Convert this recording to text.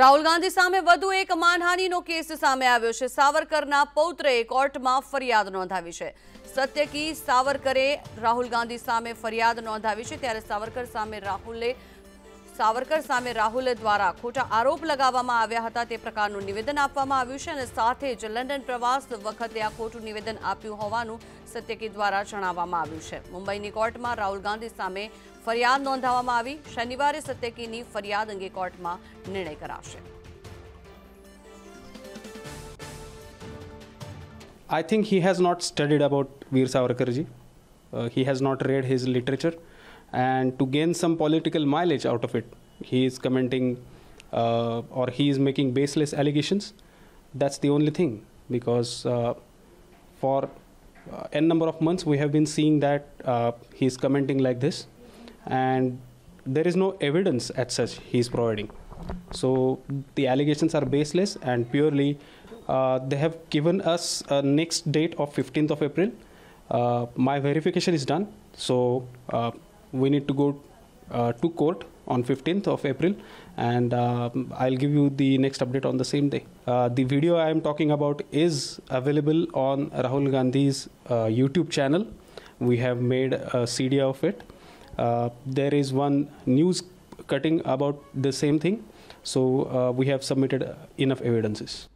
રાહુલ ગાંધી સામે વધુ એક માનહાનિનો કેસ સામે આવ્યો છે સાવરકરના પૌત્રે કોર્ટમાં ફરિયાદ નોંધાવી છે સત્યકી સાવરકરે રાહુલ ગાંધી સામે ફરિયાદ નોંધાવી છે ત્યારે સાવરકર સામે રાહુલલે સાવરકર સામે રાહુલ દ્વારા ખોટા આરોપ લગાવવામાં આવ્યા હતા તે પ્રકારનું નિવેદન આપવામાં આવ્યું છે અને સાથે જ લંડન પ્રવાસ વખતે આ કોટુ નિવેદન આપ્યું હોવાનું સત્યકી દ્વારા જણાવવામાં આવ્યું છે મુંબઈની કોર્ટમાં રાહુલ ગાંધી સામે फरियाद नोधा शनिवार सत्यकी फरियाद अंगे कोर्ट में निर्णय कराश I think he has not studied about Veer Savarkar ji he has not read his literature and to gain some political mileage out of it he is commenting और he is making baseless allegation that's the only thing because for an number of months we have been seeing that he is commenting like this and there is no evidence at such he is providing. So the allegations are baseless and purely uh, they have given us a next date of 15th of April. Uh, my verification is done, so uh, we need to go uh, to court on 15th of April, and uh, I'll give you the next update on the same day. Uh, the video I am talking about is available on Rahul Gandhi's YouTube channel. We have made a CD of it uh, there is one news cutting about the same thing. So uh, we have submitted enough evidences.